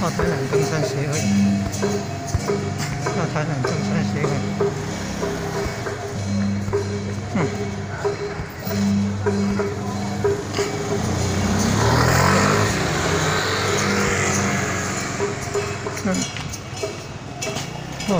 到台南登山协会，到台南登山协会。嗯。嗯。哦。